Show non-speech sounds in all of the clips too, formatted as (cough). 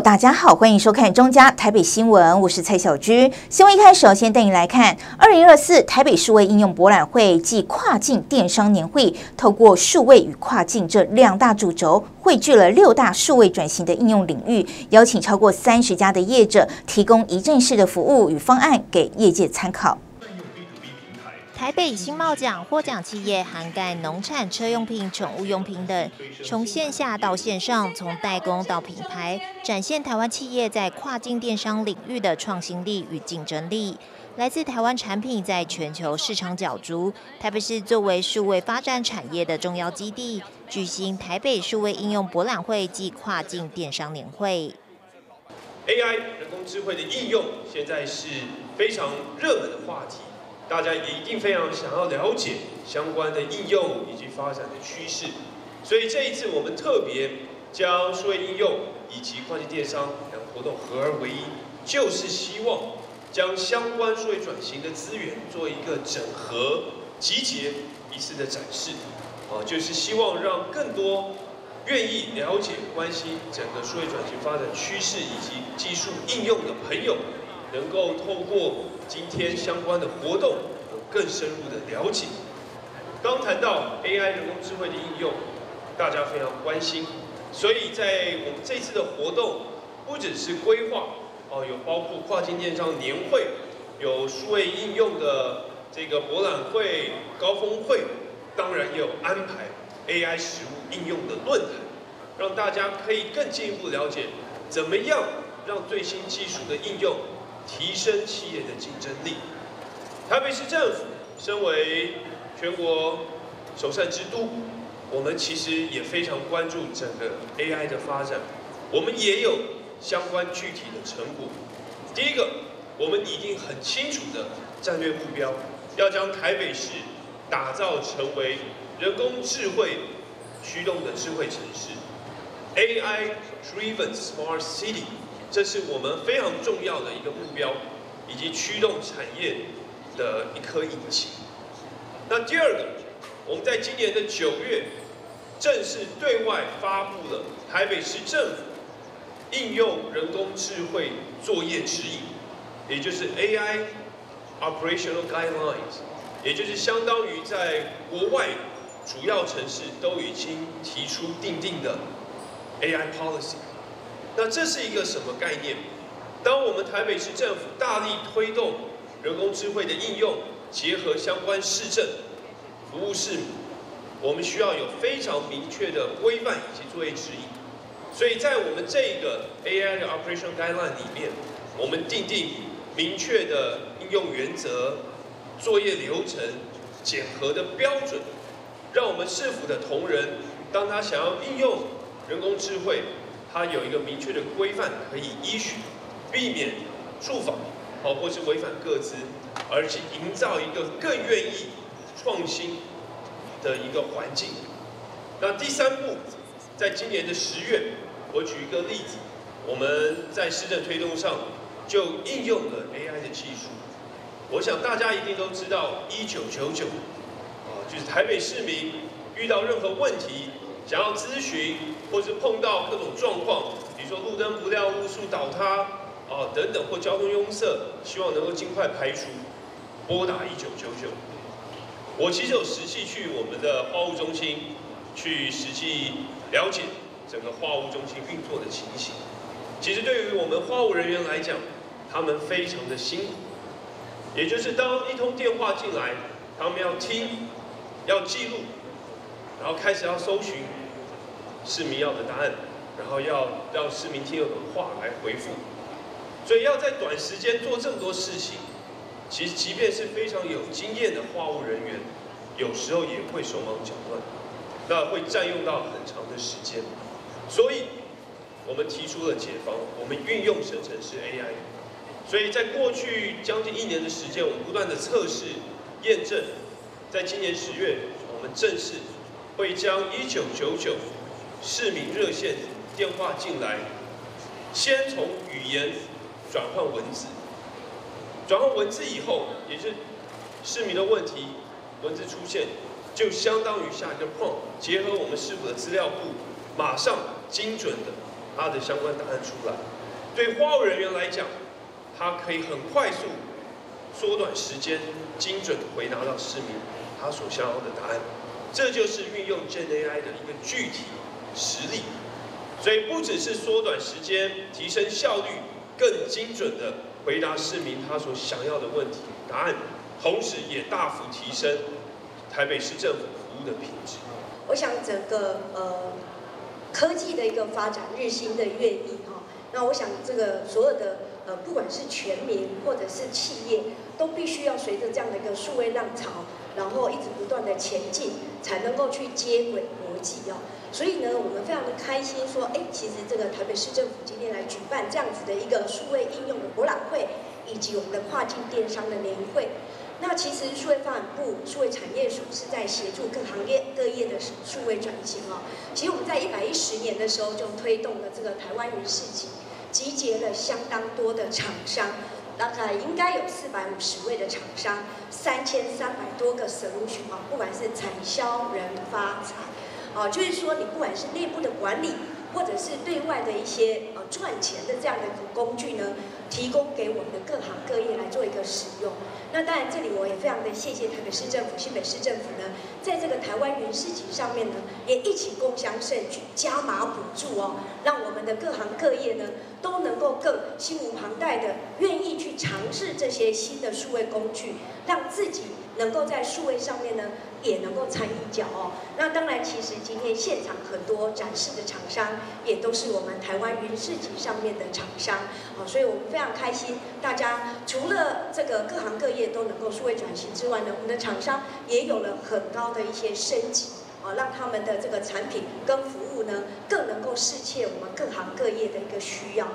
大家好，欢迎收看中嘉台北新闻，我是蔡小居。新闻一开始，先带你来看二零二四台北数位应用博览会暨跨境电商年会，透过数位与跨境这两大主轴，汇聚了六大数位转型的应用领域，邀请超过三十家的业者，提供一站式的服务与方案给业界参考。台北新贸奖获奖企业涵盖农产、车用品、宠物用品等，从线下到线上，从代工到品牌，展现台湾企业在跨境电商领域的创新力与竞争力。来自台湾产品在全球市场角逐，台北市作为数位发展产业的重要基地，举行台北数位应用博览会暨跨境电商年会。AI 人工智慧的应用现在是非常热门的话题。大家也一定非常想要了解相关的应用以及发展的趋势，所以这一次我们特别将数位应用以及跨境电商两个活动合而为一，就是希望将相关数位转型的资源做一个整合、集结一次的展示，啊，就是希望让更多愿意了解、关心整个数位转型发展趋势以及技术应用的朋友。能够透过今天相关的活动，有更深入的了解。刚谈到 AI 人工智慧的应用，大家非常关心，所以在我们这次的活动，不只是规划哦，有包括跨境电商年会，有数位应用的这个博览会、高峰会，当然也有安排 AI 实物应用的论坛，让大家可以更进一步了解，怎么样让最新技术的应用。提升企业的竞争力。台北市政府身为全国首善之都，我们其实也非常关注整个 AI 的发展。我们也有相关具体的成果。第一个，我们已经很清楚的战略目标，要将台北市打造成为人工智慧驱动的智慧城市，AI-driven smart city。这是我们非常重要的一个目标，以及驱动产业的一颗引擎。那第二个，我们在今年的九月正式对外发布了台北市政府应用人工智慧作业指引，也就是 AI Operational Guidelines，也就是相当于在国外主要城市都已经提出定定的 AI Policy。那这是一个什么概念？当我们台北市政府大力推动人工智慧的应用，结合相关市政服务市民，我们需要有非常明确的规范以及作业指引。所以在我们这个 AI 的 Operation Guideline 里面，我们定定明确的应用原则、作业流程、检核的标准，让我们市府的同仁，当他想要应用人工智慧。它有一个明确的规范可以依循，避免触法，哦或是违反各自，而且营造一个更愿意创新的一个环境。那第三步，在今年的十月，我举一个例子，我们在市政推动上就应用了 AI 的技术。我想大家一定都知道，一九九九，啊，就是台北市民遇到任何问题。想要咨询，或是碰到各种状况，比如说路灯不亮、路树倒塌，啊等等，或交通拥塞，希望能够尽快排除，拨打一九九九。我其实有实际去我们的货物中心，去实际了解整个货物中心运作的情形。其实对于我们货务人员来讲，他们非常的辛苦，也就是当一通电话进来，他们要听，要记录。然后开始要搜寻市民要的答案，然后要让市民听有什么话来回复，所以要在短时间做这么多事情，其实即便是非常有经验的话务人员，有时候也会手忙脚乱，那会占用到很长的时间。所以，我们提出了解方，我们运用生成式 AI。所以在过去将近一年的时间，我们不断的测试、验证，在今年十月，我们正式。会将一九九九市民热线电话进来，先从语言转换文字，转换文字以后，也是市民的问题，文字出现，就相当于下一个 prompt，结合我们市府的资料库，马上精准的他的相关答案出来。对话务人员来讲，他可以很快速、缩短时间、精准回答到市民他所想要的答案。这就是运用 Gen AI 的一个具体实力。所以不只是缩短时间、提升效率、更精准的回答市民他所想要的问题答案，同时也大幅提升台北市政府服务的品质。我想整个呃科技的一个发展日新的月异哈，那我想这个所有的呃不管是全民或者是企业，都必须要随着这样的一个数位浪潮，然后一直不断的前进，才能够去接轨国际哦。所以呢，我们非常的开心，说，哎，其实这个台北市政府今天来举办这样子的一个数位应用的博览会，以及我们的跨境电商的年会。那其实数位发展部数位产业署是在协助各行业各业的数位转型哦。其实我们在一百一十年的时候就推动了这个台湾云市集，集结了相当多的厂商，大概应该有四百五十位的厂商，三千三百多个 solution 啊，不管是产销人发财。啊，就是说，你不管是内部的管理，或者是对外的一些呃赚钱的这样的一个工具呢，提供给我们的各行各业来做一个使用。那当然，这里我也非常的谢谢台北市政府、新北市政府呢，在这个台湾云市集上面呢，也一起共享盛举，加码补助哦，让我们的各行各业呢都能够更心无旁贷的愿意去尝试这些新的数位工具，让自己。能够在数位上面呢，也能够参与角哦。那当然，其实今天现场很多展示的厂商，也都是我们台湾云市集上面的厂商哦。所以我们非常开心，大家除了这个各行各业都能够数位转型之外呢，我们的厂商也有了很高的一些升级哦，让他们的这个产品跟服务呢，更能够适切我们各行各业的一个需要。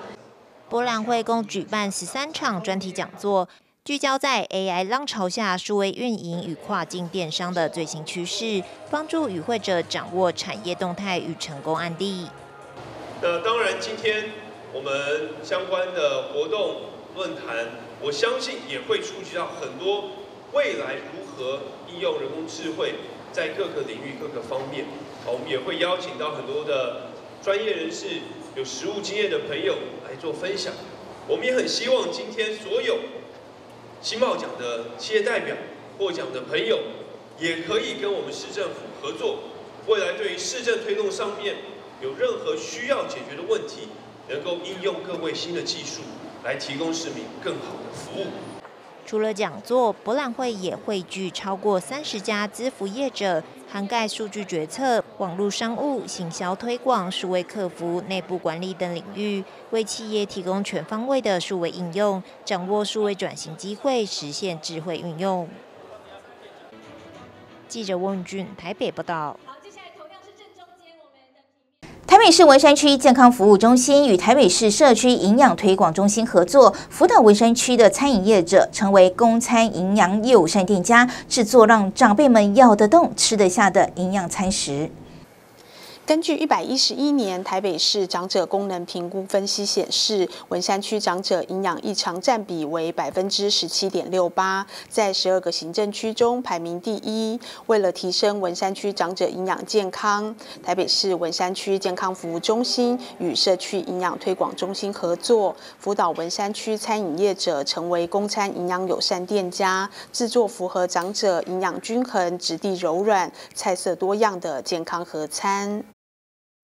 博览会共举办十三场专题讲座。聚焦在 AI 浪潮下数位运营与跨境电商的最新趋势，帮助与会者掌握产业动态与成功案例。那当然，今天我们相关的活动论坛，我相信也会触及到很多未来如何应用人工智慧在各个领域各个方面。我们也会邀请到很多的专业人士、有实务经验的朋友来做分享。我们也很希望今天所有。新茂奖的企业代表获奖的朋友，也可以跟我们市政府合作，未来对于市政推动上面有任何需要解决的问题，能够应用各位新的技术，来提供市民更好的服务。除了讲座，博览会也汇聚超过三十家资服业者，涵盖数据决策、网络商务、行销推广、数位客服、内部管理等领域，为企业提供全方位的数位应用，掌握数位转型机会，实现智慧运用。记者温俊台北报道。台北市文山区健康服务中心与台北市社区营养推广中心合作，辅导文山区的餐饮业者成为公餐营养友善店家，制作让长辈们要得动、吃得下的营养餐食。根据一百一十一年台北市长者功能评估分析显示，文山区长者营养异常占比为百分之十七点六八，在十二个行政区中排名第一。为了提升文山区长者营养健康，台北市文山区健康服务中心与社区营养推广中心合作，辅导文山区餐饮业者成为公餐营养友善店家，制作符合长者营养均衡、质地柔软、菜色多样的健康盒餐。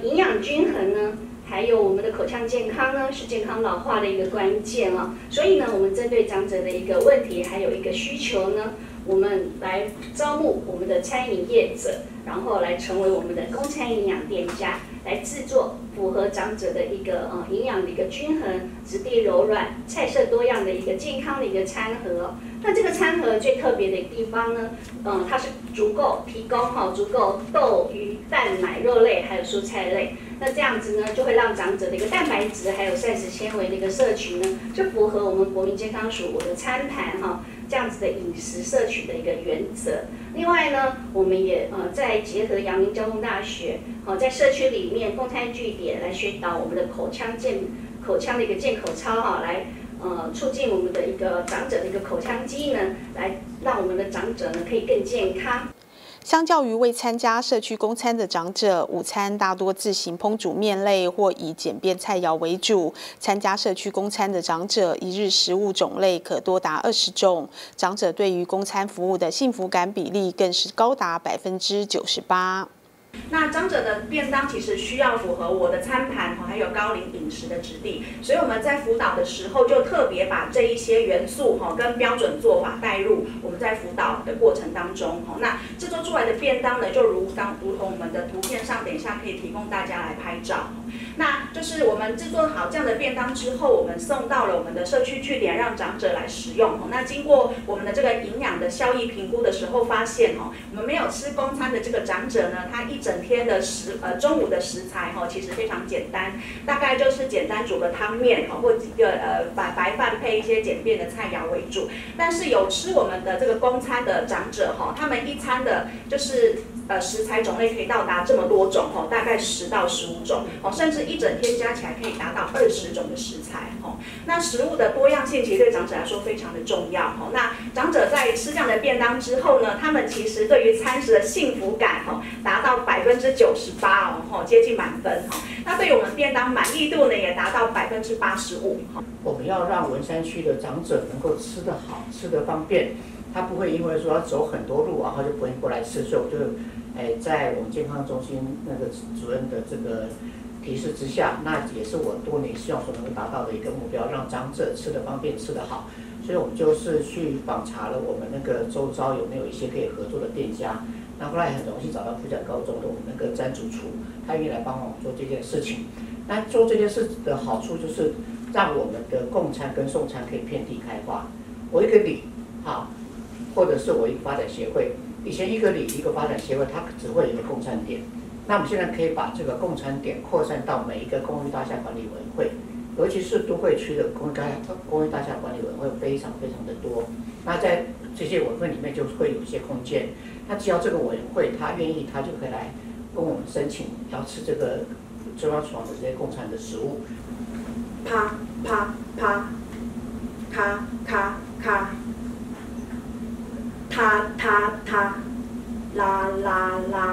营养均衡呢，还有我们的口腔健康呢，是健康老化的一个关键啊。所以呢，我们针对长者的一个问题，还有一个需求呢，我们来招募我们的餐饮业者，然后来成为我们的公餐营养店家，来制作符合长者的一个呃营养的一个均衡、质地柔软、菜色多样的一个健康的一个餐盒。那这个餐盒最特别的地方呢，嗯，它是足够提供哈，足够豆、鱼、蛋、奶、肉类还有蔬菜类。那这样子呢，就会让长者的一个蛋白质还有膳食纤维的一个摄取呢，就符合我们国民健康署我的餐盘哈这样子的饮食摄取的一个原则。另外呢，我们也呃在结合阳明交通大学，好在社区里面共餐据点来宣导我们的口腔健口腔的一个健口操哈来。呃，促进我们的一个长者的一个口腔机能，来让我们的长者呢可以更健康。相较于未参加社区公餐的长者，午餐大多自行烹煮面类或以简便菜肴为主。参加社区公餐的长者，一日食物种类可多达二十种。长者对于公餐服务的幸福感比例更是高达百分之九十八。那长者的便当其实需要符合我的餐盘，还有高龄饮食的质地，所以我们在辅导的时候就特别把这一些元素哈跟标准做法带入我们在辅导的过程当中哈。那制作出来的便当呢，就如当如同我们的图片上，等一下可以提供大家来拍照。那就是我们制作好这样的便当之后，我们送到了我们的社区据点，让长者来食用。那经过我们的这个营养的效益评估的时候，发现哦，我们没有吃公餐的这个长者呢，他一直整天的食呃中午的食材哈，其实非常简单，大概就是简单煮个汤面哈，或几个呃白白饭配一些简便的菜肴为主。但是有吃我们的这个公餐的长者哈，他们一餐的就是呃食材种类可以到达这么多种哈，大概十到十五种哦，甚至。一整天加起来可以达到二十种的食材，那食物的多样性其实对长者来说非常的重要，哈。那长者在吃这样的便当之后呢，他们其实对于餐食的幸福感，吼，达到百分之九十八哦，吼，接近满分，哈。那对于我们便当满意度呢，也达到百分之八十五，我们要让文山区的长者能够吃得好，吃得方便，他不会因为说要走很多路，然后就不愿意过来吃，所以我就，哎，在我们健康中心那个主任的这个。提示之下，那也是我多年希望所能够达到的一个目标，让长者吃的方便，吃得好。所以我们就是去访查了我们那个周遭有没有一些可以合作的店家。那后来很荣幸找到富甲高中的我们那个詹主厨，他愿意来帮我们做这件事情。那做这件事的好处就是让我们的供餐跟送餐可以遍地开花。我一个里，好，或者是我一个发展协会，以前一个里一个发展协会，它只会有一个供餐点。那我们现在可以把这个共餐点扩散到每一个公寓大厦管理委员会，尤其是都会区的公寓大厦公寓大厦管理委员会非常非常的多。那在这些委会里面就会有一些空间，那只要这个委员会他愿意，他就可以来跟我们申请要吃这个中央厨房的这些共产的食物。啪啪啪，咔咔咔，他他他，啦啦啦，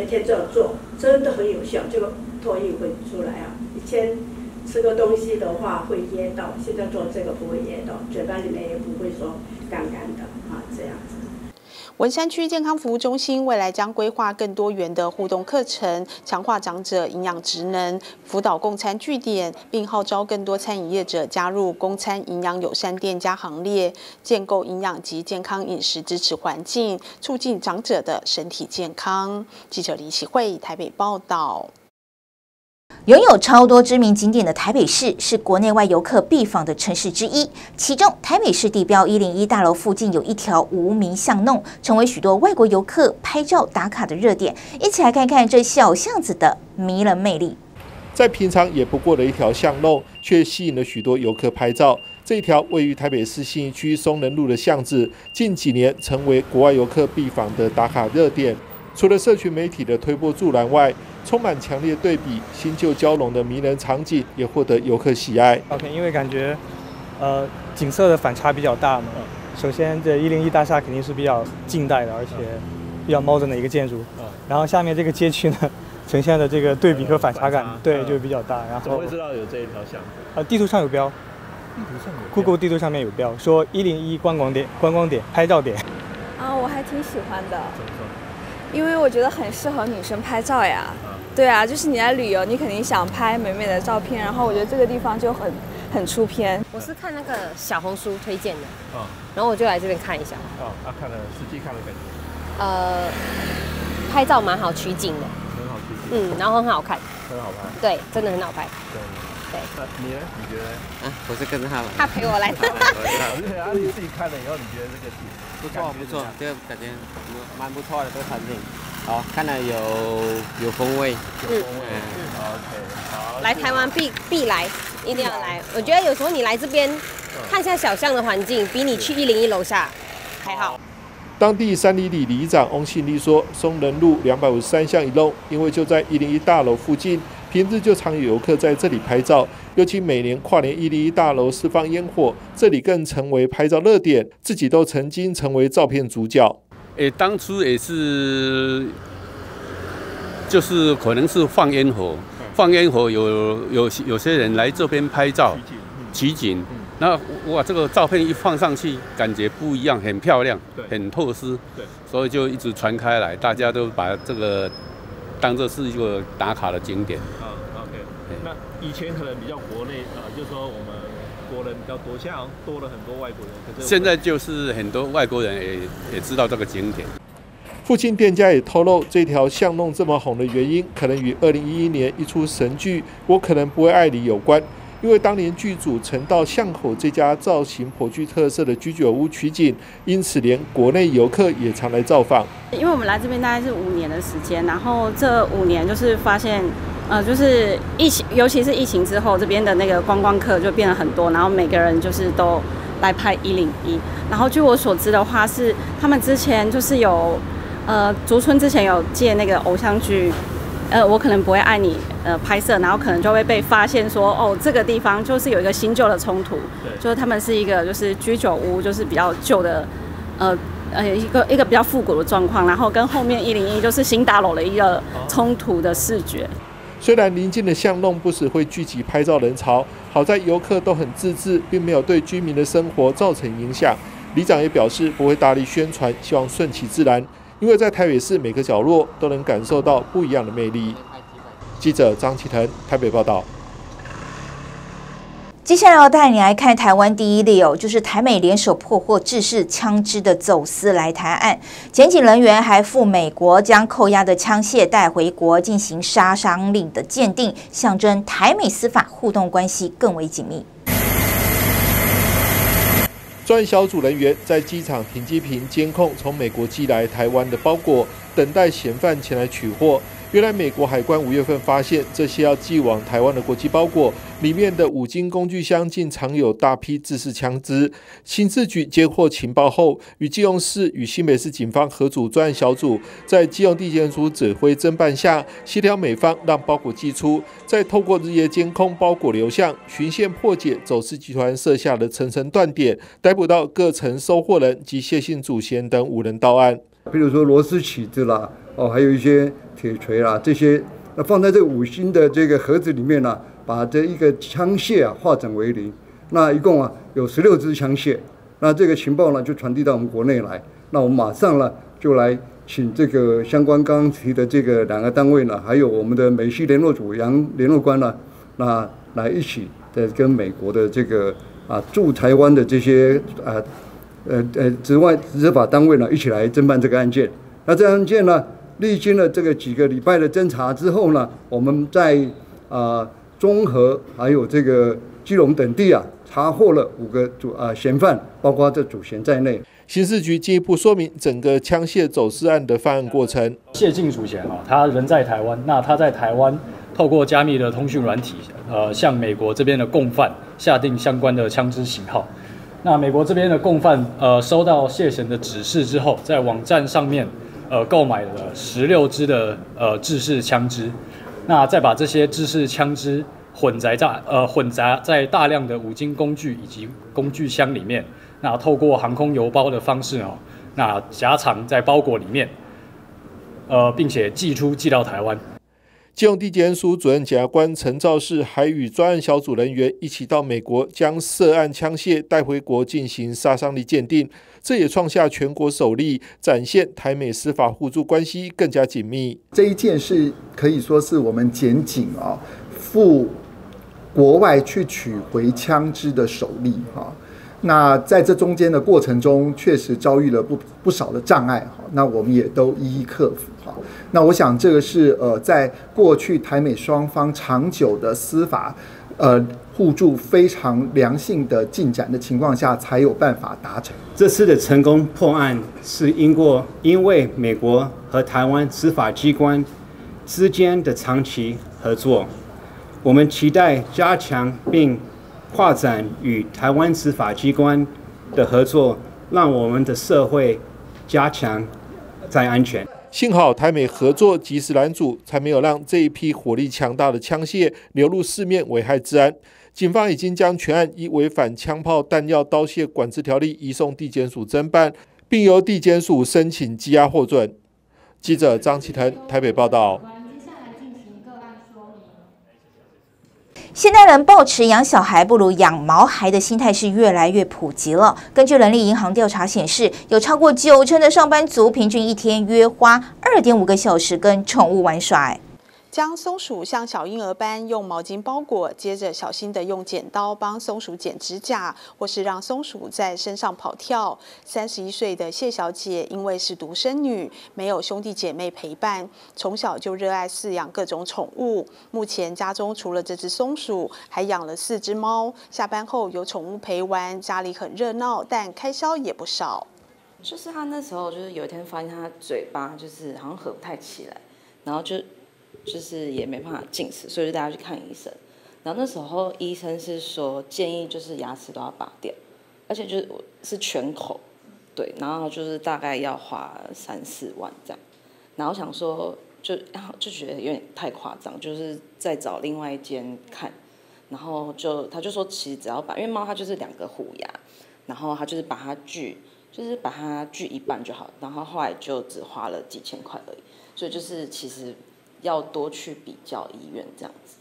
每天这样做，真的很有效，这个唾液会出来啊。以前吃个东西的话会噎到，现在做这个不会噎到，嘴巴里面也不会说干干的啊，这样子。文山区健康服务中心未来将规划更多元的互动课程，强化长者营养职能，辅导共餐据点，并号召更多餐饮业者加入公餐营养友善店家行列，建构营养及健康饮食支持环境，促进长者的身体健康。记者李启慧台北报道。拥有超多知名景点的台北市，是国内外游客必访的城市之一。其中，台北市地标一零一大楼附近有一条无名巷弄，成为许多外国游客拍照打卡的热点。一起来看看这小巷子的迷人魅力。在平常也不过的一条巷弄，却吸引了许多游客拍照。这条位于台北市信义区松仁路的巷子，近几年成为国外游客必访的打卡热点。除了社群媒体的推波助澜外，充满强烈对比、新旧交融的迷人场景也获得游客喜爱。OK，因为感觉，呃，景色的反差比较大嘛。首先，这一零一大厦肯定是比较近代的，而且比较 modern 的一个建筑。然后下面这个街区呢，呈现的这个对比和反差感，对，就比较大。然后怎么会知道有这一条巷子？呃，地图上有标。地图上有。Google 地图上面有标，说一零一观光点、观光点、拍照点。啊，我还挺喜欢的。因为我觉得很适合女生拍照呀，对啊，就是你来旅游，你肯定想拍美美的照片，然后我觉得这个地方就很很出片。我是看那个小红书推荐的，嗯，然后我就来这边看一下。哦，啊看了实际看了感觉？呃，拍照蛮好取景的，很好取景，嗯，然后很好看，很好拍，对，真的很好拍，对，对。那你呢？你觉得？啊，我是跟着他，他陪我来的。对啊，你自己看了以后，你觉得这个景？不错不错，这个感觉蛮不错的这个餐厅，好，看了有有风味，有风味，OK，好。来台湾必必来，一定要来。我觉得有时候你来这边看一下小巷的环境，比你去一零一楼下还好。当地三里里里长翁信利说，松仁路两百五十三巷一弄，因为就在一零一大楼附近。平日就常有游客在这里拍照，尤其每年跨年一零一大楼释放烟火，这里更成为拍照热点，自己都曾经成为照片主角。诶，当初也是，就是可能是放烟火，放烟火有有有些人来这边拍照取景，那哇，这个照片一放上去，感觉不一样，很漂亮，很透视，所以就一直传开来，大家都把这个当做是一个打卡的景点。啊，OK，那以前可能比较国内啊，就说我们国人比较多，现在多了很多外国人，可是现在就是很多外国人也也知道这个景点。附近店家也透露，这条巷弄这么红的原因，可能与2011年一出神剧《我可能不会爱你》有关。因为当年剧组曾到巷口这家造型颇具特色的居酒屋取景，因此连国内游客也常来造访。因为我们来这边大概是五年的时间，然后这五年就是发现，呃，就是疫情，尤其是疫情之后，这边的那个观光客就变了很多，然后每个人就是都来拍一零一。然后据我所知的话，是他们之前就是有。呃，竹村之前有借那个偶像剧，呃，我可能不会爱你，呃，拍摄，然后可能就会被发现说，哦，这个地方就是有一个新旧的冲突，就是他们是一个就是居酒屋，就是比较旧的，呃呃，一个一个比较复古的状况，然后跟后面一零一就是新大楼的一个冲突的视觉。虽然临近的巷弄不时会聚集拍照人潮，好在游客都很自制，并没有对居民的生活造成影响。里长也表示不会大力宣传，希望顺其自然。因为在台北市每个角落都能感受到不一样的魅力。记者张启腾台北报道。接下来要带你来看台湾第一例哦，就是台美联手破获制式枪支的走私来台案，检警人员还赴美国将扣押的枪械带回国进行杀伤力的鉴定，象征台美司法互动关系更为紧密。专案小组人员在机场停机坪监控从美国寄来台湾的包裹，等待嫌犯前来取货。原来美国海关五月份发现这些要寄往台湾的国际包裹里面的五金工具箱竟藏有大批制式枪支。新四局接获情报后，与基隆市与新北市警方合组专案小组，在基隆地检署指挥侦办下，协调美方让包裹寄出，再透过日夜监控包裹流向，循线破解走私集团设下的层层断点，逮捕到各层收货人及谢姓祖先等五人到案。比如说螺丝起子啦，哦，还有一些。铁锤啦，这些那放在这五星的这个盒子里面呢，把这一个枪械啊化整为零。那一共啊有十六支枪械。那这个情报呢就传递到我们国内来。那我们马上呢就来请这个相关刚刚提的这个两个单位呢，还有我们的美西联络组杨联络官呢，那来一起在跟美国的这个啊驻台湾的这些啊呃呃执外执法单位呢一起来侦办这个案件。那这案件呢？历经了这个几个礼拜的侦查之后呢，我们在啊中和还有这个基隆等地啊，查获了五个主啊嫌犯，包括这主嫌在内。刑事局进一步说明整个枪械走私案的犯案过程。谢晋主嫌啊，他人在台湾，那他在台湾透过加密的通讯软体，呃，向美国这边的共犯下定相关的枪支型号。那美国这边的共犯呃收到谢贤的指示之后，在网站上面。呃，购买了十六支的呃制式枪支，那再把这些制式枪支混在在呃混杂在大量的五金工具以及工具箱里面，那透过航空邮包的方式哦，那夹藏在包裹里面，呃，并且寄出寄到台湾。金融地检署主任检察官陈肇事还与专案小组人员一起到美国，将涉案枪械带回国进行杀伤力鉴定。这也创下全国首例，展现台美司法互助关系更加紧密。这一件是可以说是我们检警啊赴国外去取回枪支的首例哈。那在这中间的过程中，确实遭遇了不不少的障碍哈。那我们也都一一克服好。那我想这个是呃，在过去台美双方长久的司法呃。互助非常良性的进展的情况下，才有办法达成这次的成功破案，是因过因为美国和台湾司法机关之间的长期合作。我们期待加强并扩展与台湾司法机关的合作，让我们的社会加强在安全。幸好台美合作及时拦阻，才没有让这一批火力强大的枪械流入市面，危害治安。警方已经将全案依违反枪炮弹药刀械管制条例移送地检署侦办，并由地检署申请羁押获准。记者张启腾台北报道。现代人抱持养小孩不如养毛孩的心态是越来越普及了。根据人力银行调查显示，有超过九成的上班族平均一天约花二点五个小时跟宠物玩耍。将松鼠像小婴儿般用毛巾包裹，接着小心的用剪刀帮松鼠剪指甲，或是让松鼠在身上跑跳。三十一岁的谢小姐因为是独生女，没有兄弟姐妹陪伴，从小就热爱饲养各种宠物。目前家中除了这只松鼠，还养了四只猫。下班后有宠物陪玩，家里很热闹，但开销也不少。就是他那时候，就是有一天发现他嘴巴就是好像合不太起来，然后就。就是也没办法进食，所以就带他去看医生。然后那时候医生是说建议就是牙齿都要拔掉，而且就是是全口，对，然后就是大概要花三四万这样。然后想说就然后就觉得有点太夸张，就是再找另外一间看。然后就他就说其实只要把，因为猫它就是两个虎牙，然后他就是把它锯，就是把它锯一半就好。然后后来就只花了几千块而已，所以就是其实。要多去比较医院这样子。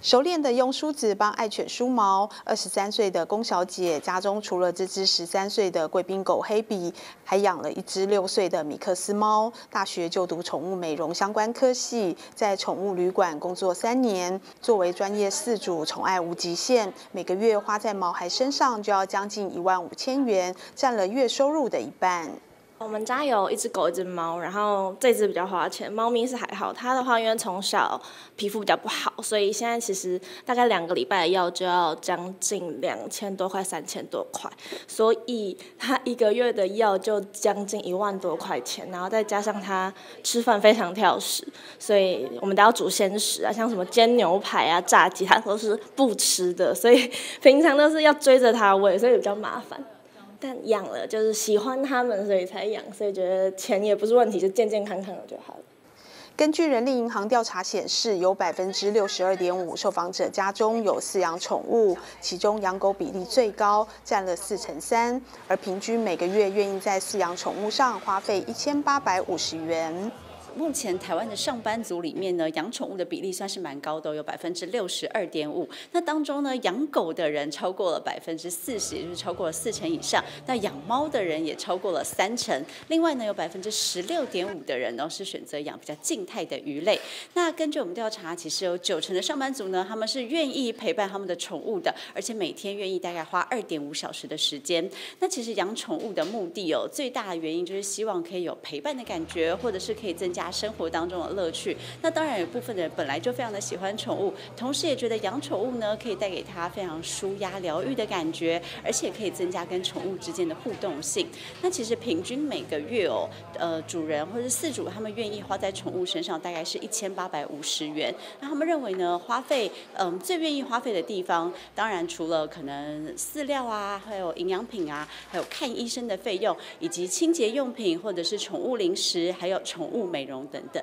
熟练的用梳子帮爱犬梳毛。二十三岁的龚小姐家中除了这只十三岁的贵宾狗黑比，还养了一只六岁的米克斯猫。大学就读宠物美容相关科系，在宠物旅馆工作三年。作为专业饲主，宠爱无极限，每个月花在毛孩身上就要将近一万五千元，占了月收入的一半。我们家有一只狗，一只猫，然后这只比较花钱。猫咪是还好，它的话因为从小皮肤比较不好，所以现在其实大概两个礼拜的药就要将近两千多块、三千多块，所以它一个月的药就将近一万多块钱，然后再加上它吃饭非常挑食，所以我们都要煮鲜食啊，像什么煎牛排啊、炸鸡，它都是不吃的，所以平常都是要追着它喂，所以比较麻烦。但养了就是喜欢他们，所以才养，所以觉得钱也不是问题，就健健康康的就好了。根据人力银行调查显示，有百分之六十二点五受访者家中有饲养宠物，其中养狗比例最高，占了四成三，而平均每个月愿意在饲养宠物上花费一千八百五十元。目前台湾的上班族里面呢，养宠物的比例算是蛮高的，有百分之六十二点五。那当中呢，养狗的人超过了百分之四十，也就是超过了四成以上。那养猫的人也超过了三成。另外呢，有百分之十六点五的人呢是选择养比较静态的鱼类。那根据我们调查，其实有九成的上班族呢，他们是愿意陪伴他们的宠物的，而且每天愿意大概花二点五小时的时间。那其实养宠物的目的哦，最大的原因就是希望可以有陪伴的感觉，或者是可以增加。生活当中的乐趣，那当然有部分的人本来就非常的喜欢宠物，同时也觉得养宠物呢可以带给他非常舒压疗愈的感觉，而且可以增加跟宠物之间的互动性。那其实平均每个月哦，呃，主人或者饲主他们愿意花在宠物身上大概是一千八百五十元。那他们认为呢，花费嗯最愿意花费的地方，当然除了可能饲料啊，还有营养品啊，还有看医生的费用，以及清洁用品或者是宠物零食，还有宠物美容。等等，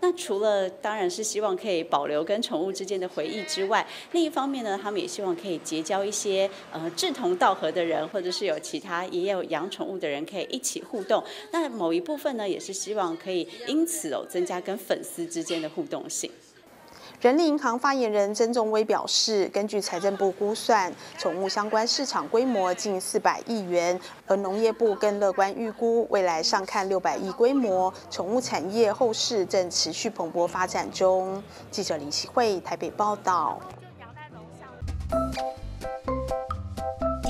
那除了当然是希望可以保留跟宠物之间的回忆之外，另一方面呢，他们也希望可以结交一些呃志同道合的人，或者是有其他也有养宠物的人可以一起互动。那某一部分呢，也是希望可以因此哦增加跟粉丝之间的互动性。人力银行发言人曾仲威表示，根据财政部估算，宠物相关市场规模近四百亿元，而农业部更乐观预估，未来上看六百亿规模。宠物产业后市正持续蓬勃发展中。记者林启慧台北报道。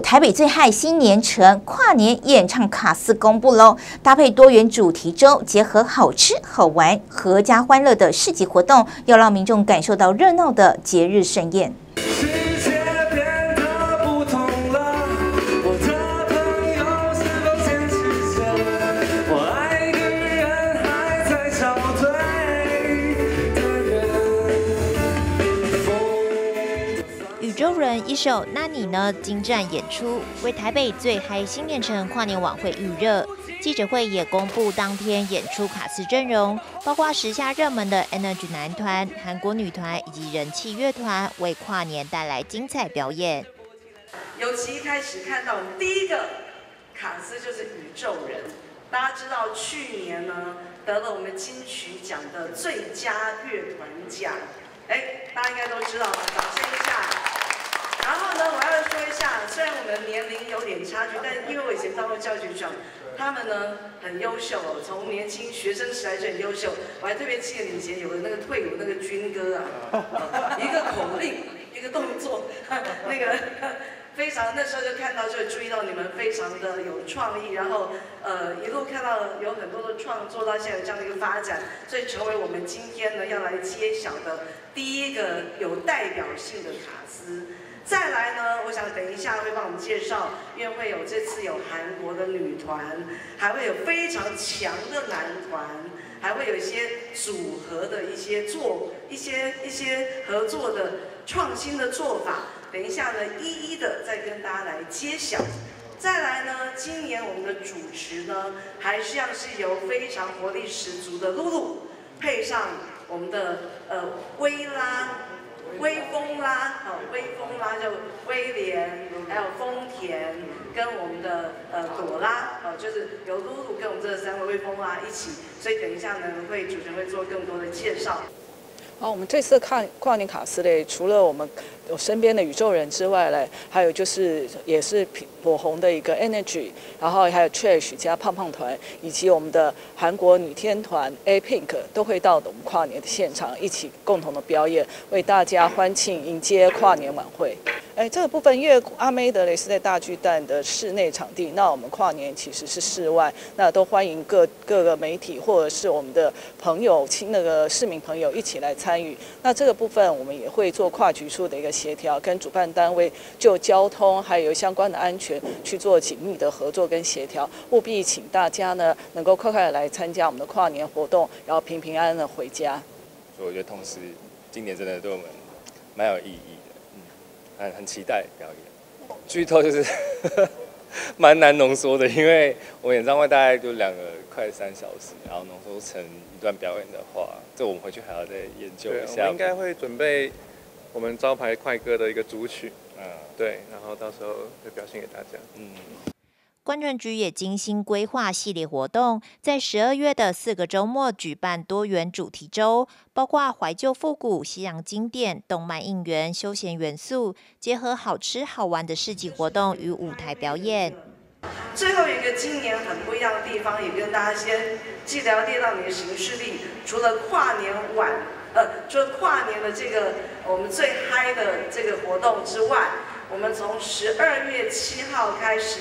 台北最嗨新年城跨年演唱卡司公布喽，搭配多元主题周，结合好吃好玩、阖家欢乐的市集活动，要让民众感受到热闹的节日盛宴。一首《那你呢》精湛演出，为台北最嗨新年城跨年晚会预热。记者会也公布当天演出卡司阵容，包括时下热门的 Energy 男团、韩国女团以及人气乐团，为跨年带来精彩表演。尤其一开始看到第一个卡司就是宇宙人，大家知道去年呢得了我们金曲奖的最佳乐团奖，哎，大家应该都知道了，掌声一下。然后呢，我要说一下，虽然我们年龄有点差距，但因为我以前当过教局长，他们呢很优秀，从年轻学生时代就很优秀。我还特别记得以前有个那个退伍那个军歌啊，一个口令，一个动作，那个非常那时候就看到就注意到你们非常的有创意，然后呃一路看到有很多的创作到现在这样的一个发展，所以成为我们今天呢要来揭晓的第一个有代表性的卡司。再来呢，我想等一下会帮我们介绍，因为会有这次有韩国的女团，还会有非常强的男团，还会有一些组合的一些做一些一些合作的创新的做法。等一下呢，一一的再跟大家来揭晓。再来呢，今年我们的主持呢，还是要是由非常活力十足的露露，配上我们的呃薇拉。威风啦，哦，威风啦，就威廉，还有丰田，跟我们的呃朵拉，哦，就是由露露跟我们这三位威风啦一起，所以等一下呢，会主持人会做更多的介绍。好，我们这次看跨年卡司嘞，除了我们我身边的宇宙人之外嘞，还有就是也是火红的一个 Energy，然后还有 Trash 加胖胖团，以及我们的韩国女天团 A Pink 都会到我们跨年的现场一起共同的表演，为大家欢庆迎接跨年晚会。哎，这个部分因为阿妹德雷是在大巨蛋的室内场地，那我们跨年其实是室外，那都欢迎各各个媒体或者是我们的朋友、亲那个市民朋友一起来参与。那这个部分我们也会做跨局处的一个协调，跟主办单位就交通还有相关的安全去做紧密的合作跟协调。务必请大家呢能够快快的来参加我们的跨年活动，然后平平安安的回家。所以我觉得同时今年真的对我们蛮有意义的，嗯。很很期待表演，剧透就是 (laughs) 蛮难浓缩的，因为我演唱会大概就两个快三小时，然后浓缩成一段表演的话，这我们回去还要再研究一下。我们应该会准备我们招牌快歌的一个主曲，嗯，对，然后到时候会表现给大家，嗯。观传局也精心规划系列活动，在十二月的四个周末举办多元主题周，包括怀旧复古、西洋经典、动漫应援、休闲元素，结合好吃好玩的市集活动与舞台表演。最后一个今年很不一样的地方，也跟大家先记得要列到你的行事历。除了跨年晚，呃，除了跨年的这个我们最嗨的这个活动之外，我们从十二月七号开始。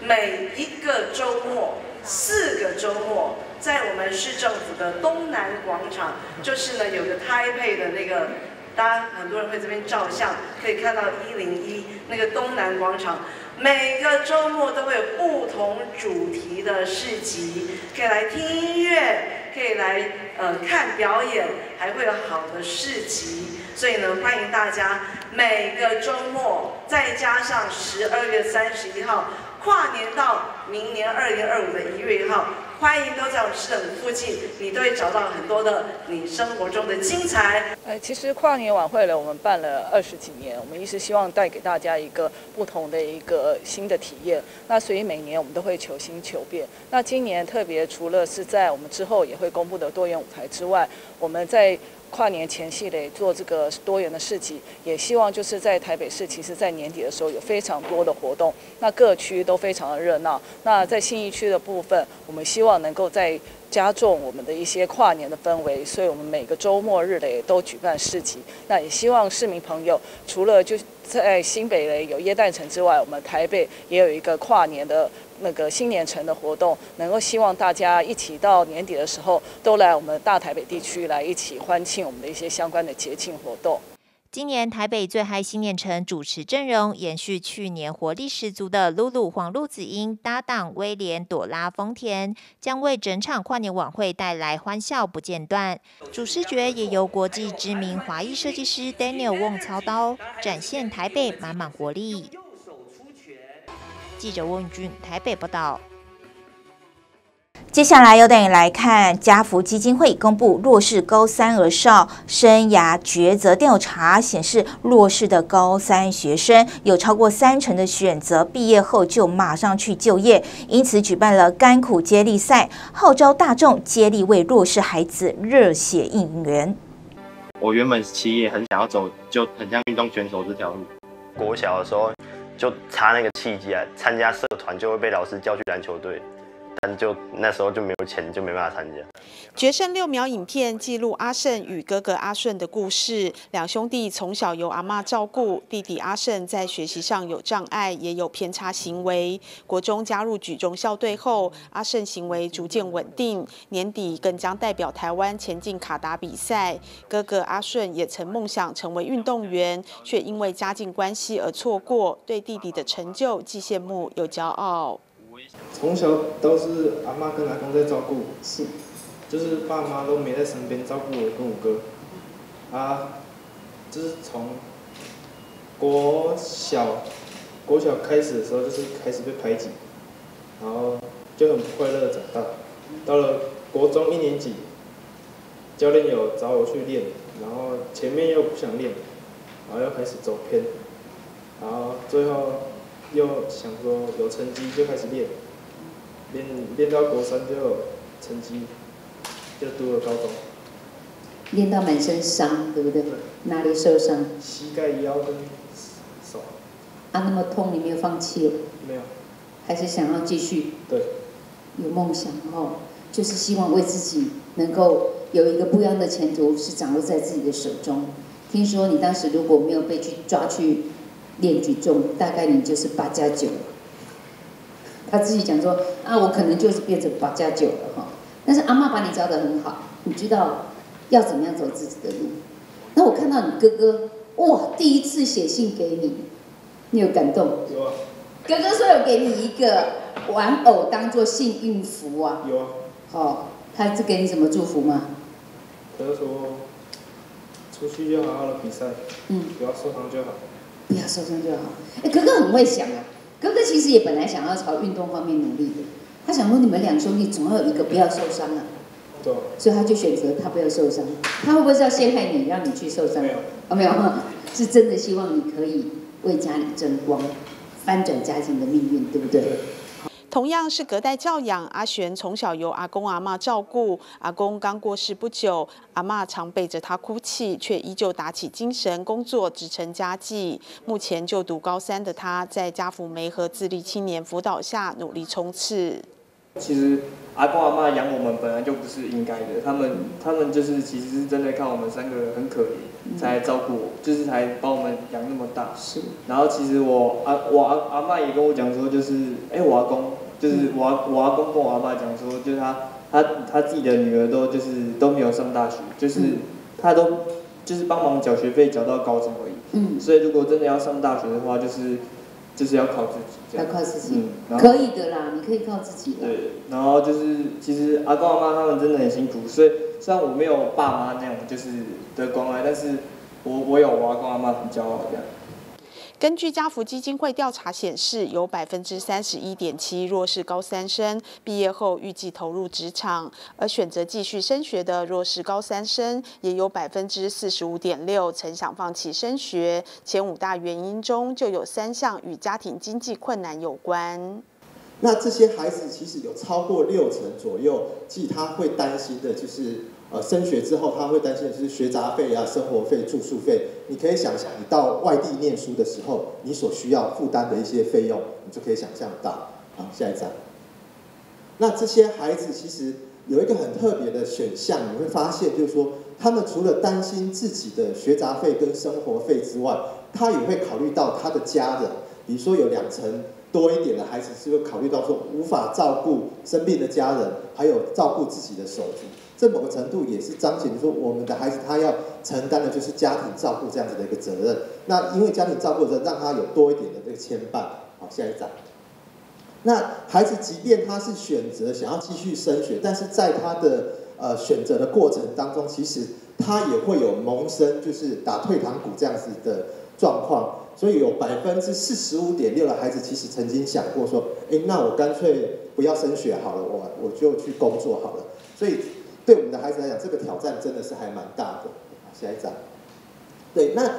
每一个周末，四个周末，在我们市政府的东南广场，就是呢有个台配的那个，大家很多人会这边照相，可以看到一零一那个东南广场，每个周末都会有不同主题的市集，可以来听音乐，可以来呃看表演，还会有好的市集，所以呢欢迎大家每个周末，再加上十二月三十一号。跨年到明年二零二五的一月一号，欢迎都在我们市政府附近，你都会找到很多的你生活中的精彩。呃，其实跨年晚会呢，我们办了二十几年，我们一直希望带给大家一个不同的一个新的体验。那所以每年我们都会求新求变。那今年特别除了是在我们之后也会公布的多元舞台之外，我们在跨年前夕嘞做这个多元的市集，也希望就是在台北市，其实在年底的时候有非常多的活动，那各区都非常的热闹。那在信义区的部分，我们希望能够在加重我们的一些跨年的氛围，所以我们每个周末日嘞都举办市集。那也希望市民朋友除了就在新北嘞有耶诞城之外，我们台北也有一个跨年的那个新年城的活动，能够希望大家一起到年底的时候都来我们大台北地区来一起欢庆我们的一些相关的节庆活动。今年台北最嗨新年城主持阵容延续去年活力十足的露露黄露子英搭档威廉朵拉丰田，将为整场跨年晚会带来欢笑不间断。主视觉也由国际知名华裔设计师 Daniel Wong 操刀，展现台北满满活力。记者温俊台北报道。接下来要带你来看家福基金会公布弱势高三儿少生涯抉择调查，显示弱势的高三学生有超过三成的选择毕业后就马上去就业，因此举办了甘苦接力赛，号召大众接力为弱势孩子热血应援。我原本其实也很想要走，就很像运动选手这条路。国小的时候就差那个契机啊，参加社团就会被老师叫去篮球队。但就那时候就没有钱，就没办法参加。决胜六秒影片记录阿胜与哥哥阿顺的故事。两兄弟从小由阿妈照顾，弟弟阿胜在学习上有障碍，也有偏差行为。国中加入举重校队后，阿胜行为逐渐稳定，年底更将代表台湾前进卡达比赛。哥哥阿顺也曾梦想成为运动员，却因为家境关系而错过。对弟弟的成就既羡慕又骄傲。从小都是阿妈跟阿公在照顾，是，就是爸妈都没在身边照顾我跟我哥，啊，就是从国小国小开始的时候就是开始被排挤，然后就很不快乐的长大，到了国中一年级，教练有找我去练，然后前面又不想练，然后又开始走偏，然后最后又想说有成绩就开始练。练练到国三就有成绩，就读了高中。练到满身伤，对不对？哪里受伤？膝盖、腰跟手。啊，那么痛，你没有放弃？没有。还是想要继续？对。有梦想哦，就是希望为自己能够有一个不一样的前途，是掌握在自己的手中。听说你当时如果没有被去抓去练举重，大概你就是八加九。他自己讲说啊，我可能就是变成八加九了哈。但是阿妈把你教的很好，你知道要怎么样走自己的路。那我看到你哥哥哇，第一次写信给你，你有感动？有啊。哥哥说有给你一个玩偶当做幸运符啊。有啊。好，他是给你什么祝福吗？他说出去就好好的比赛，嗯，不要受伤就好。不要受伤就好。哎，哥哥很会想啊。哥哥其实也本来想要朝运动方面努力的，他想说你们两兄弟总要有一个不要受伤啊，对，所以他就选择他不要受伤。他会不会是要陷害你，让你去受伤？没有，没有，(laughs) 是真的希望你可以为家里争光，翻转家庭的命运，对不对？同样是隔代教养，阿璇从小由阿公阿妈照顾。阿公刚过世不久，阿妈常背着他哭泣，却依旧打起精神工作，支撑家计。目前就读高三的他，在家福梅和自立青年辅导下努力冲刺。其实阿公阿妈养我们本来就不是应该的，他们他们就是其实是真的看我们三个人很可怜，才照顾我，就是才把我们养那么大。是。然后其实我阿我阿阿妈也跟我讲说，就是哎我阿公。就是我我阿公跟我阿妈讲说，就是他他他自己的女儿都就是都没有上大学，就是他都就是帮忙缴学费缴到高中而已。嗯。所以如果真的要上大学的话，就是就是要靠自己。要靠自己。嗯。可以的啦，你可以靠自己的。对。然后就是其实阿公阿妈他们真的很辛苦，所以虽然我没有爸妈那样就是的关爱，但是我我有我阿公阿妈很骄傲这样。根据家福基金会调查显示，有百分之三十一点七弱势高三生毕业后预计投入职场，而选择继续升学的弱势高三生也有百分之四十五点六曾想放弃升学。前五大原因中就有三项与家庭经济困难有关。那这些孩子其实有超过六成左右，即他会担心的就是，呃，升学之后他会担心的是学杂费啊、生活费、住宿费。你可以想象，你到外地念书的时候，你所需要负担的一些费用，你就可以想象到。好，下一张。那这些孩子其实有一个很特别的选项，你会发现就是说，他们除了担心自己的学杂费跟生活费之外，他也会考虑到他的家人，比如说有两层。多一点的孩子是会考虑到说无法照顾生病的家人，还有照顾自己的手足，这某个程度也是彰显说我们的孩子他要承担的就是家庭照顾这样子的一个责任。那因为家庭照顾的让他有多一点的这个牵绊。好，下一张。那孩子即便他是选择想要继续升学，但是在他的呃选择的过程当中，其实他也会有萌生就是打退堂鼓这样子的状况。所以有百分之四十五点六的孩子其实曾经想过说，哎，那我干脆不要升学好了，我我就去工作好了。所以对我们的孩子来讲，这个挑战真的是还蛮大的。下一张，对，那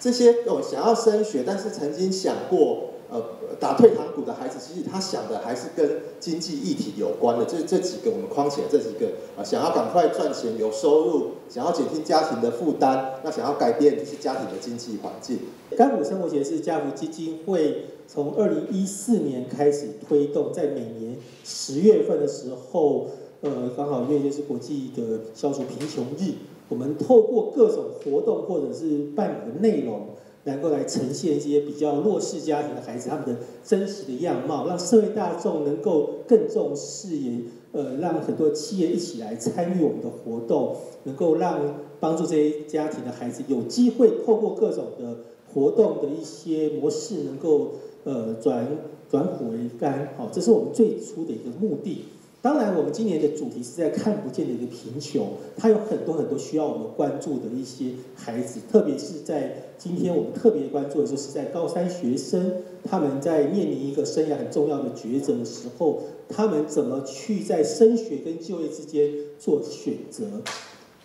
这些哦想要升学，但是曾经想过。呃，打退堂鼓的孩子，其实他想的还是跟经济议题有关的，就是这几个我们框起来这几个啊，想要赶快赚钱有收入，想要减轻家庭的负担，那想要改变就是家庭的经济环境。甘苦生活节是家福基金会从二零一四年开始推动，在每年十月份的时候，呃，刚好因为就是国际的消除贫穷日，我们透过各种活动或者是办理的内容。能够来呈现一些比较弱势家庭的孩子他们的真实的样貌，让社会大众能够更重视，也呃让很多企业一起来参与我们的活动，能够让帮助这些家庭的孩子有机会透过各种的活动的一些模式，能够呃转转苦为甘，好，这是我们最初的一个目的。当然，我们今年的主题是在看不见的一个贫穷，它有很多很多需要我们关注的一些孩子，特别是在今天我们特别关注的就是在高三学生，他们在面临一个生涯很重要的抉择的时候，他们怎么去在升学跟就业之间做选择？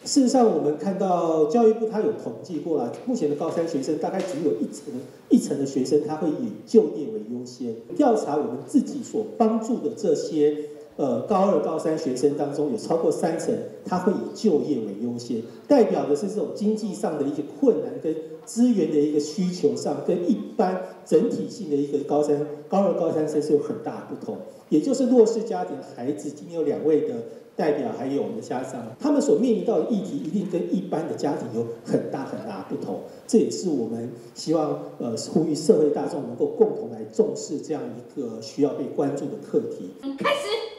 事实上，我们看到教育部他有统计过了，目前的高三学生大概只有一层一层的学生他会以就业为优先。调查我们自己所帮助的这些。呃，高二、高三学生当中有超过三成，他会以就业为优先，代表的是这种经济上的一些困难跟资源的一个需求上，跟一般整体性的一个高三、高二、高三生是有很大不同。也就是弱势家庭孩子，今天有两位的代表，还有我们的家长，他们所面临到的议题，一定跟一般的家庭有很大很大不同。这也是我们希望呃呼吁社会大众能够共同来重视这样一个需要被关注的课题。开始。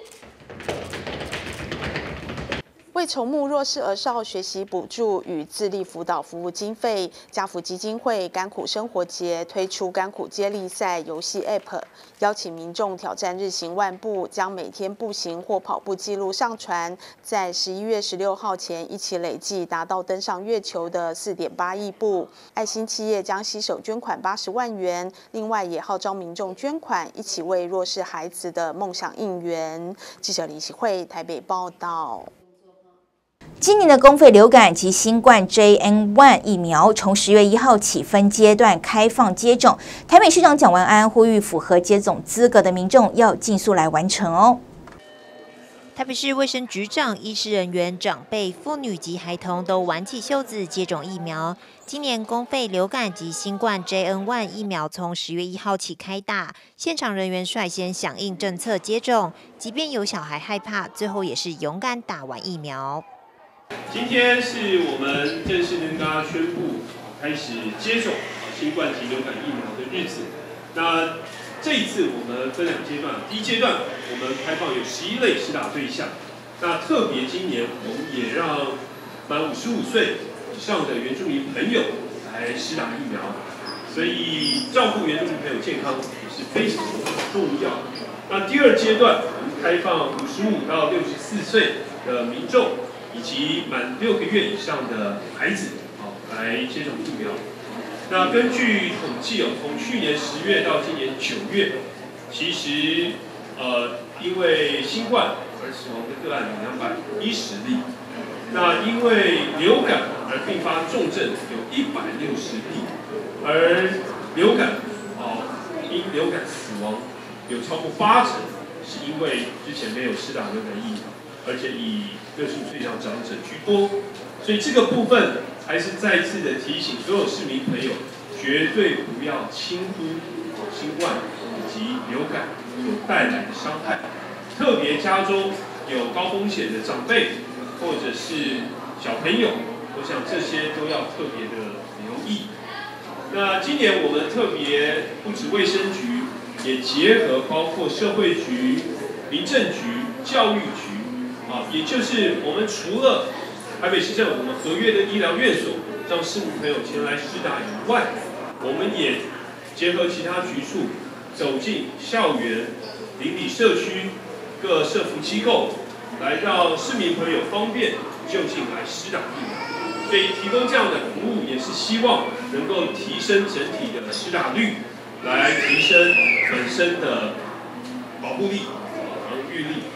为筹募弱势儿少学习补助与自立辅导服务经费，家福基金会甘苦生活节推出甘苦接力赛游戏 App，邀请民众挑战日行万步，将每天步行或跑步记录上传，在十一月十六号前一起累计达到登上月球的四点八亿步。爱心企业将携手捐款八十万元，另外也号召民众捐款，一起为弱势孩子的梦想应援。记者李启慧台北报道。今年的公费流感及新冠 JN1 疫苗从十月一号起分阶段开放接种。台北市长蒋万安呼吁符合接种资格的民众要尽速来完成哦。台北市卫生局长、医师人员、长辈、妇女及孩童都挽起袖子接种疫苗。今年公费流感及新冠 JN1 疫苗从十月一号起开打，现场人员率先响应政策接种，即便有小孩害怕，最后也是勇敢打完疫苗。今天是我们正式跟大家宣布开始接种新冠及流感疫苗的日子。那这一次我们分两阶段，第一阶段我们开放有十一类施打对象。那特别今年我们也让满五十五岁以上的原住民朋友来施打疫苗，所以照顾原住民朋友健康也是非常重要。那第二阶段我们开放五十五到六十四岁的民众。以及满六个月以上的孩子，哦来接种疫苗。那根据统计哦，从去年十月到今年九月，其实呃因为新冠而死亡的个案有两百一十例，那因为流感而并发重症有一百六十例，而流感哦因流感死亡有超过八成是因为之前没有施打流感疫苗，而且以六十岁以上长者居多，所以这个部分。还是再次的提醒所有市民朋友，绝对不要轻忽新冠以及流感所带来的伤害。特别家中有高风险的长辈或者是小朋友，我想这些都要特别的留意。那今年我们特别不止卫生局，也结合包括社会局、民政局、教育局，啊，也就是我们除了台北市政府我们合约的医疗院所，让市民朋友前来施打以外，我们也结合其他局处，走进校园、邻里社区各社福机构，来让市民朋友方便就近来施打疫苗。所以提供这样的服务，也是希望能够提升整体的施打率，来提升本身的保护力、防御力。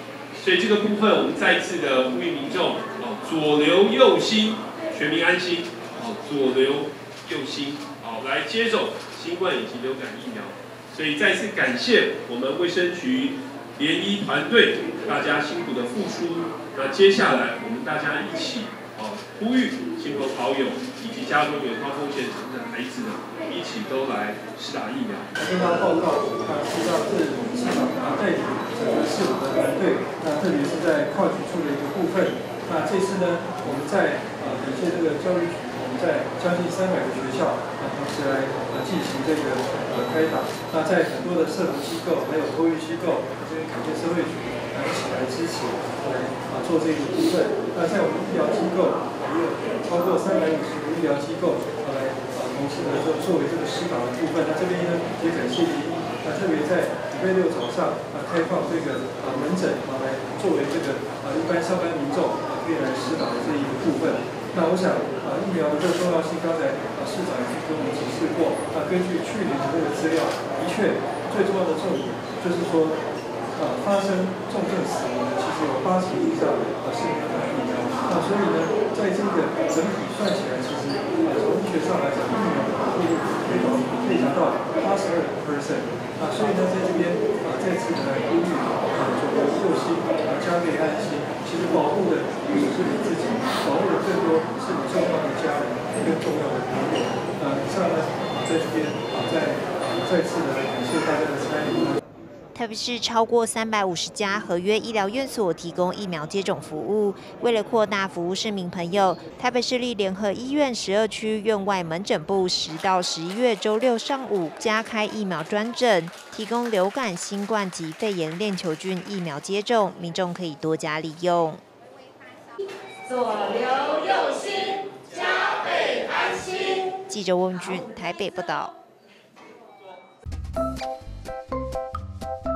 所以这个部分，我们再次的呼吁民众。左流右心，全民安心。好，左流右心，好，来接种新冠以及流感疫苗。所以再次感谢我们卫生局联医团队，大家辛苦的付出。那接下来我们大家一起，好，呼吁亲朋好友以及家中有高风险的孩子呢，一起都来施打疫苗。跟他报告，啊，知道这市场啊带领整个市府的团队，那特别是在跨局处的一个部分。那这次呢，我们在呃感谢这个教育局，我们在将近三百个学校啊同时来呃进行这个呃开打。那在很多的社福机构，还有托育机构，这边感谢社会局来一起来支持，来啊做这个部分。那在我们医疗机构，也有超过三百五十个医疗机构来同时来做作为这个施打的部分。那这边呢也感谢您，那特别在礼拜六早上啊开放这个啊门诊啊来作为这个啊一般上班民众啊。可以来施打的这一个部分，那我想啊，疫苗的重要性，刚才啊市长已经跟我们指示过。那根据去年的这个资料，的确最重要的重点就是说，啊发生重症死亡的其实有八成以上啊是。所以呢，在这个整体算起来，其实从医学上来讲，疫苗的保护力可以可以达到八十二 percent。啊，所以呢，在这边啊再次的来呼吁啊，左右右心啊，加倍安心。其实保护的不只是你自己，保护的更多是你重要的家人、更重要的朋友。呃，以上呢，在这边啊，再再次的感谢大家的参与。特别是超过三百五十家合约医疗院所提供疫苗接种服务。为了扩大服务市民朋友，台北市立联合医院十二区院外门诊部十到十一月周六上午加开疫苗专诊，提供流感、新冠及肺炎链球菌疫苗接种，民众可以多加利用。左流右心，加倍安心。记者温俊台北报道。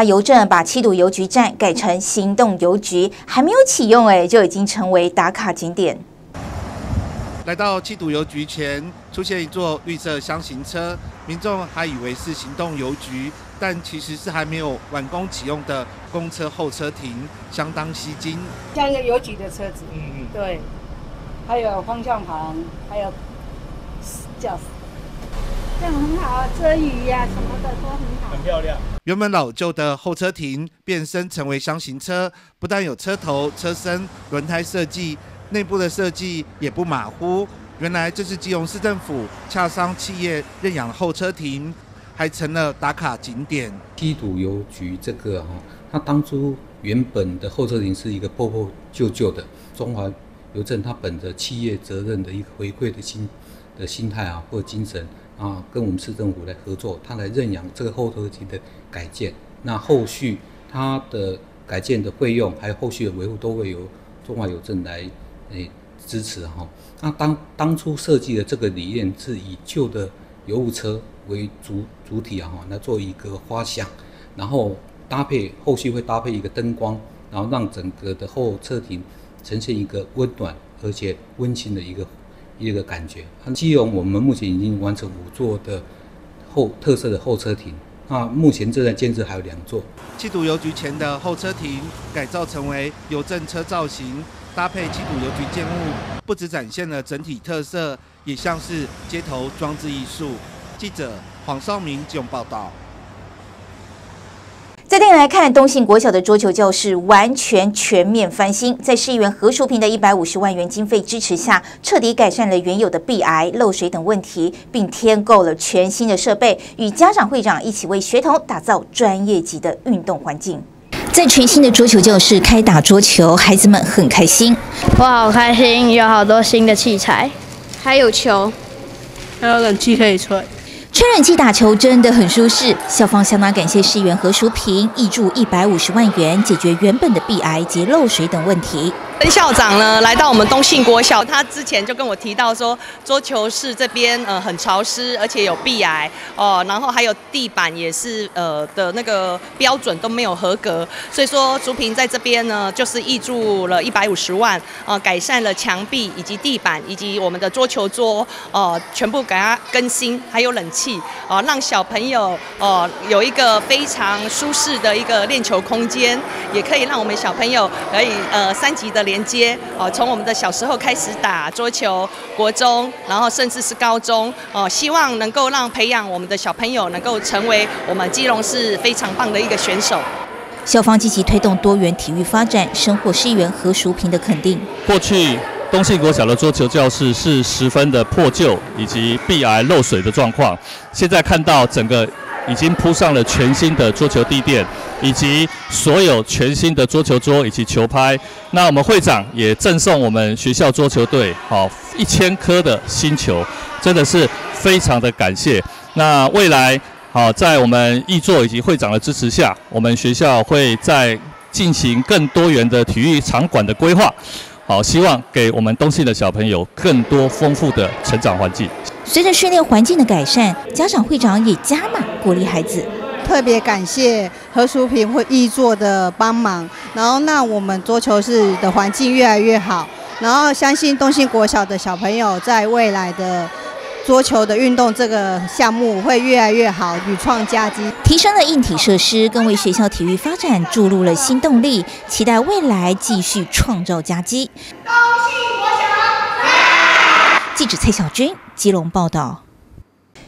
华邮政把七堵邮局站改成行动邮局，还没有启用哎，就已经成为打卡景点。来到七堵邮局前，出现一座绿色箱型车，民众还以为是行动邮局，但其实是还没有完工启用的公车候车亭，相当吸睛。像一个邮局的车子，嗯嗯，对，还有方向盘，还有驾驶，这样很好，遮雨呀什么的都很好，很漂亮。原本老旧的候车亭变身成为箱型车，不但有车头、车身、轮胎设计，内部的设计也不马虎。原来这是基隆市政府洽商企业认养候车亭，还成了打卡景点。七堵邮局这个哈，它当初原本的候车亭是一个破破旧旧的，中华邮政它本着企业责任的一个回馈的心的心态啊，或精神啊，跟我们市政府来合作，他来认养这个后车亭的改建。那后续它的改建的费用，还有后续的维护，都会由中华邮政来诶支持哈。那当当初设计的这个理念是以旧的邮务车为主主体啊，哈，那做一个花箱，然后搭配后续会搭配一个灯光，然后让整个的后车亭呈现一个温暖而且温馨的一个一个感觉。基隆我们目前已经完成五座的后特色的候车亭，那目前正在建设还有两座。七堵邮局前的候车亭改造成为邮政车造型。搭配七堵邮局建物，不只展现了整体特色，也像是街头装置艺术。记者黄少明就报道。再另来看，东信国小的桌球教室完全全面翻新，在市议员何淑平的一百五十万元经费支持下，彻底改善了原有的壁癌、漏水等问题，并添购了全新的设备，与家长会长一起为学童打造专业级的运动环境。在全新的桌球教室开打桌球，孩子们很开心。我好开心，有好多新的器材，还有球，还有冷气可以吹。吹冷气打球真的很舒适。校方相当感谢市员何淑平挹注一百五十万元，解决原本的壁癌及漏水等问题。跟校长呢来到我们东信国小，他之前就跟我提到说，桌球室这边呃很潮湿，而且有壁癌哦，然后还有地板也是呃的那个标准都没有合格，所以说竹平在这边呢就是挹注了一百五十万，呃改善了墙壁以及地板以及我们的桌球桌，呃全部给它更新，还有冷气，呃让小朋友呃有一个非常舒适的一个练球空间，也可以让我们小朋友可以呃三级的。连接哦，从我们的小时候开始打桌球，国中，然后甚至是高中哦，希望能够让培养我们的小朋友能够成为我们基隆市非常棒的一个选手。校方积极推动多元体育发展，深获市议员何淑平的肯定。过去东信国小的桌球教室是十分的破旧以及壁癌漏水的状况，现在看到整个。已经铺上了全新的桌球地垫，以及所有全新的桌球桌以及球拍。那我们会长也赠送我们学校桌球队好一千颗的新球，真的是非常的感谢。那未来好在我们易座以及会长的支持下，我们学校会在进行更多元的体育场馆的规划。好，希望给我们东信的小朋友更多丰富的成长环境。随着训练环境的改善，家长会长也加码鼓励孩子。特别感谢何淑平会义做的帮忙，然后让我们桌球室的环境越来越好。然后相信东兴国小的小朋友在未来的。桌球的运动这个项目会越来越好，屡创佳绩，提升了硬体设施，更为学校体育发展注入了新动力。期待未来继续创造佳绩。东兴国小！记者蔡小军，基隆报道。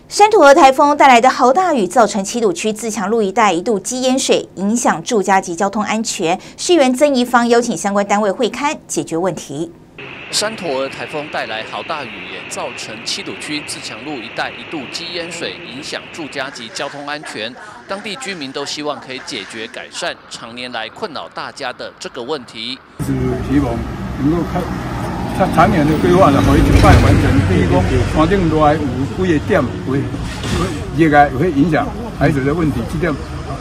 山土和台风带来的豪大雨，造成七堵区自强路一带一度积淹水，影响住家及交通安全。市员曾怡芳邀请相关单位会勘解决问题。山陀儿台风带来豪大雨，也造成七堵区自强路一带一度积淹水，影响住家及交通安全。当地居民都希望可以解决改善常年来困扰大家的这个问题。是希望能够看他长远的规划，可以尽快完成。比如说，反正来有几个点会会热爱会影响孩子的问题，这点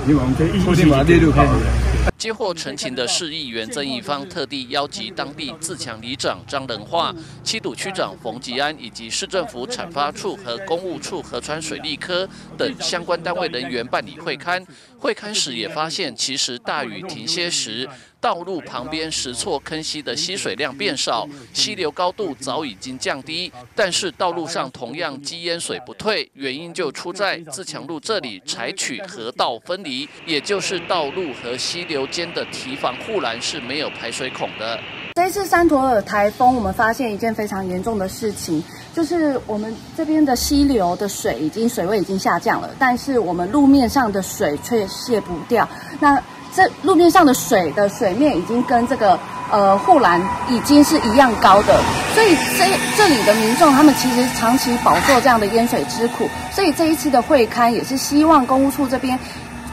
希望可以固定把列入考虑。接获陈情的市议员曾义芳特地邀集当地自强里长张仁化、七堵区长冯吉安以及市政府产发处和公务处河川水利科等相关单位人员办理会勘。会勘时也发现，其实大雨停歇时，道路旁边石错坑溪的溪水量变少，溪流高度早已经降低，但是道路上同样积淹水不退，原因就出在自强路这里采取河道分离，也就是道路和溪流间的堤防护栏是没有排水孔的。这一次山陀尔台风，我们发现一件非常严重的事情，就是我们这边的溪流的水已经水位已经下降了，但是我们路面上的水却泄不掉。那这路面上的水的水面已经跟这个呃护栏已经是一样高的，所以这这里的民众他们其实长期饱受这样的淹水之苦。所以这一次的会刊也是希望公务处这边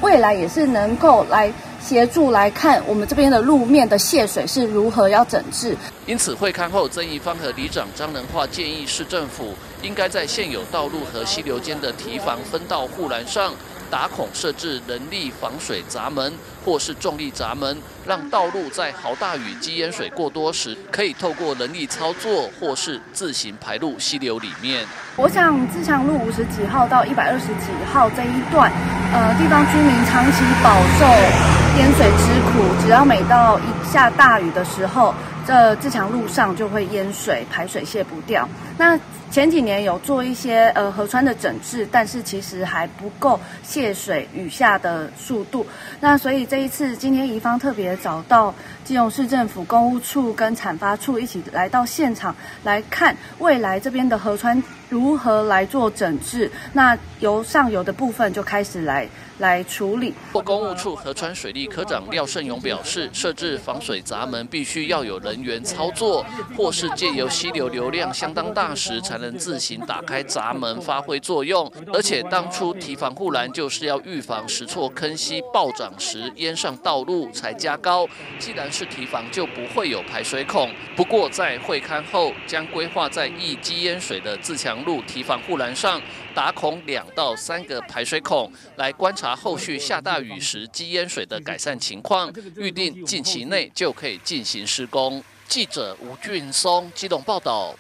未来也是能够来。协助来看我们这边的路面的泄水是如何要整治。因此会勘后，曾义芳和里长张仁化建议市政府应该在现有道路和溪流间的堤防分道护栏上。打孔设置人力防水闸门，或是重力闸门，让道路在豪大雨积淹水过多时，可以透过人力操作，或是自行排入溪流里面。我想自强路五十几号到一百二十几号这一段，呃，地方居民长期饱受淹水之苦，只要每到一下大雨的时候。这自强路上就会淹水，排水泄不掉。那前几年有做一些呃河川的整治，但是其实还不够泄水雨下的速度。那所以这这一次今天怡芳特别找到基隆市政府公务处跟产发处一起来到现场来看未来这边的河川如何来做整治。那由上游的部分就开始来。来处理。或公务处河川水利科长廖胜勇表示，设置防水闸门必须要有人员操作，或是借由溪流流量相当大时才能自行打开闸门发挥作用。而且当初提防护栏就是要预防石错坑溪暴涨时淹上道路才加高。既然是提防，就不会有排水孔。不过在会勘后，将规划在易积淹水的自强路提防护栏上打孔两到三个排水孔，来观察。后续下大雨时积淹水的改善情况，预定近期内就可以进行施工。记者吴俊松机动报道。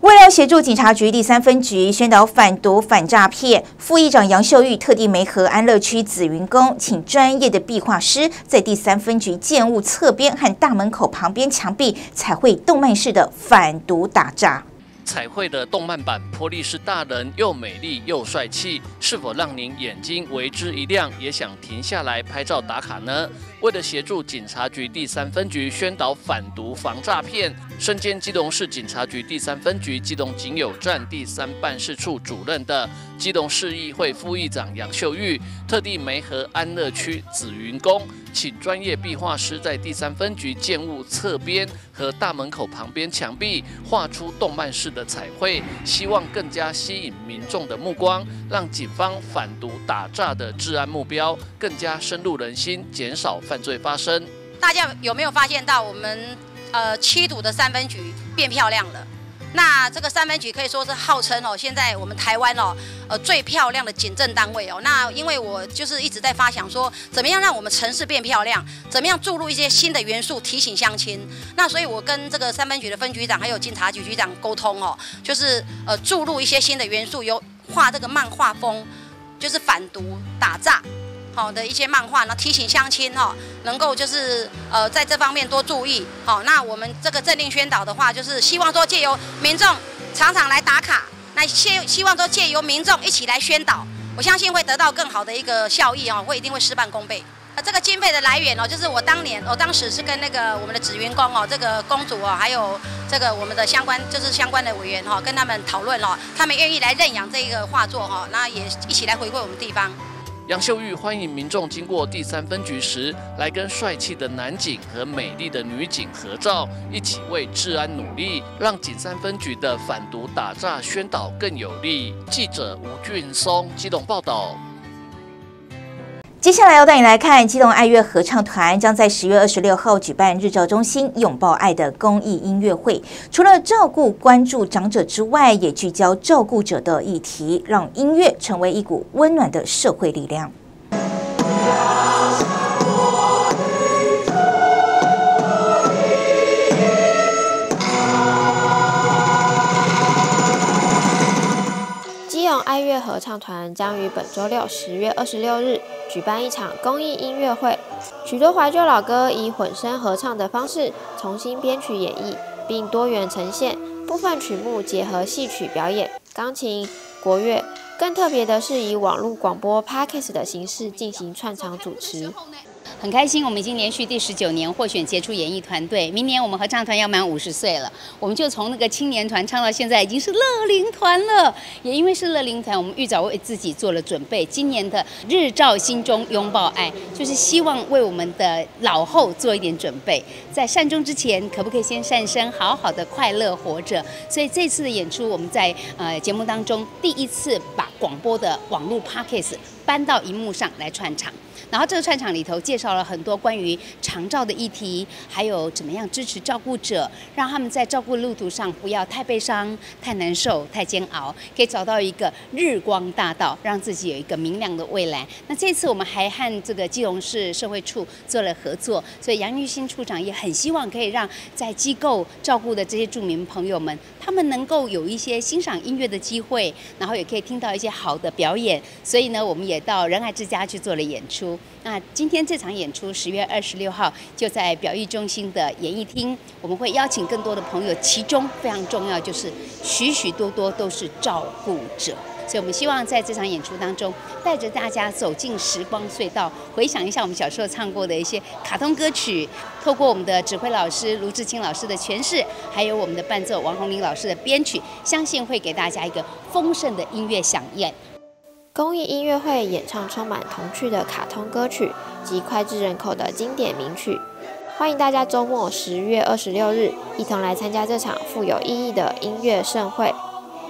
为了协助警察局第三分局宣导反毒反诈骗，副议长杨秀玉特地没和安乐区紫云宫，请专业的壁画师在第三分局建物侧边和大门口旁边墙壁彩绘动漫式的反毒打诈。彩绘的动漫版波利是大人又美丽又帅气，是否让您眼睛为之一亮，也想停下来拍照打卡呢？为了协助警察局第三分局宣导反毒防诈骗，身兼基隆市警察局第三分局基隆警友站第三办事处主任的基隆市议会副议长杨秀玉，特地梅河安乐区紫云宫，请专业壁画师在第三分局建物侧边和大门口旁边墙壁画出动漫式的彩绘，希望更加吸引民众的目光，让警方反毒打诈的治安目标更加深入人心，减少。犯罪发生，大家有没有发现到我们呃七堵的三分局变漂亮了？那这个三分局可以说是号称哦，现在我们台湾哦呃最漂亮的警政单位哦。那因为我就是一直在发想说，怎么样让我们城市变漂亮，怎么样注入一些新的元素提醒乡亲。那所以我跟这个三分局的分局长还有警察局局长沟通哦，就是呃注入一些新的元素，有画这个漫画风，就是反毒打诈。好的一些漫画，那提醒乡亲哈，能够就是呃在这方面多注意。好，那我们这个政令宣导的话，就是希望说借由民众常常来打卡，那希希望说借由民众一起来宣导，我相信会得到更好的一个效益哦，会一定会事半功倍。呃，这个经费的来源哦，就是我当年我当时是跟那个我们的紫云宫哦，这个公主哦，还有这个我们的相关就是相关的委员哈，跟他们讨论哦，他们愿意来认养这一个画作哈，那也一起来回馈我们地方。杨秀玉欢迎民众经过第三分局时，来跟帅气的男警和美丽的女警合照，一起为治安努力，让警三分局的反毒打诈宣导更有力。记者吴俊松机动报道。接下来要带你来看，激动爱乐合唱团将在十月二十六号举办日照中心拥抱爱的公益音乐会。除了照顾关注长者之外，也聚焦照顾者的议题，让音乐成为一股温暖的社会力量。爱乐合唱团将于本周六十月二十六日举办一场公益音乐会，许多怀旧老歌以混声合唱的方式重新编曲演绎，并多元呈现。部分曲目结合戏曲表演、钢琴、国乐，更特别的是以网络广播 Podcast 的形式进行串场主持。很开心，我们已经连续第十九年获选杰出演艺团队。明年我们合唱团要满五十岁了，我们就从那个青年团唱到现在已经是乐龄团了。也因为是乐龄团，我们预早为自己做了准备。今年的日照心中拥抱爱，就是希望为我们的老后做一点准备。在善终之前，可不可以先善生，好好的快乐活着？所以这次的演出，我们在呃节目当中第一次把广播的网络 podcast 搬到荧幕上来串场。然后这个串场里头介绍了很多关于长照的议题，还有怎么样支持照顾者，让他们在照顾路途上不要太悲伤、太难受、太煎熬，可以找到一个日光大道，让自己有一个明亮的未来。那这次我们还和这个基隆市社会处做了合作，所以杨玉新处长也很希望可以让在机构照顾的这些住民朋友们，他们能够有一些欣赏音乐的机会，然后也可以听到一些好的表演。所以呢，我们也到仁爱之家去做了演出。那今天这场演出十月二十六号就在表艺中心的演艺厅，我们会邀请更多的朋友，其中非常重要就是许许多多都是照顾者，所以我们希望在这场演出当中，带着大家走进时光隧道，回想一下我们小时候唱过的一些卡通歌曲，透过我们的指挥老师卢志清老师的诠释，还有我们的伴奏王红林老师的编曲，相信会给大家一个丰盛的音乐飨宴。公益音乐会演唱充满童趣的卡通歌曲及脍炙人口的经典名曲，欢迎大家周末十月二十六日一同来参加这场富有意义的音乐盛会。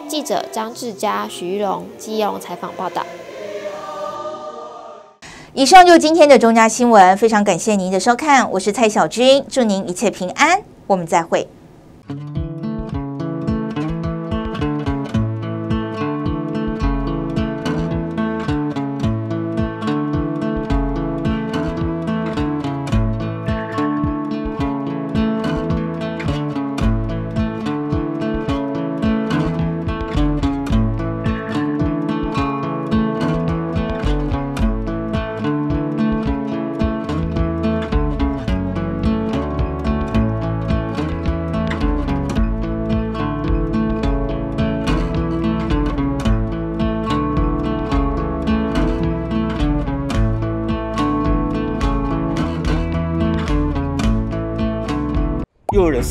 记者张志佳、徐玉龙、基隆采访报道。以上就是今天的中嘉新闻，非常感谢您的收看，我是蔡小军，祝您一切平安，我们再会。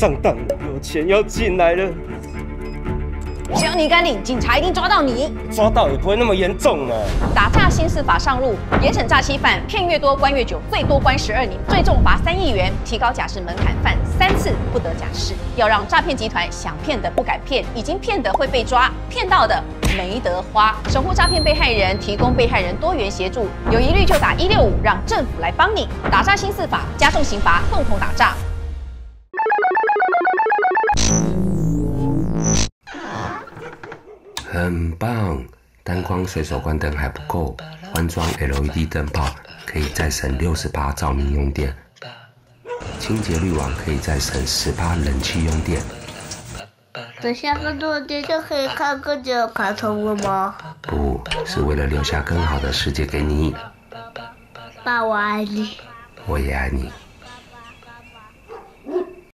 上当了，有钱要进来了。只要你敢领，警察一定抓到你。抓到也不会那么严重啊。打诈新司法上路，严惩诈欺犯，骗越多关越久，最多关十二年，最重罚三亿元，提高假释门槛，犯三次不得假释。要让诈骗集团想骗的不敢骗，已经骗的会被抓，骗到的没得花。守护诈骗被害人，提供被害人多元协助，有疑虑就打一六五，让政府来帮你。打诈新四法，加重刑罚，共同打诈。随手关灯还不够，安装 LED 灯泡可以再省六十八照明用电，清洁滤网可以再省十八冷气用电。等下更多的电就可以看更久的卡通了吗？不是为了留下更好的世界给你。爸，我爱你。我也爱你。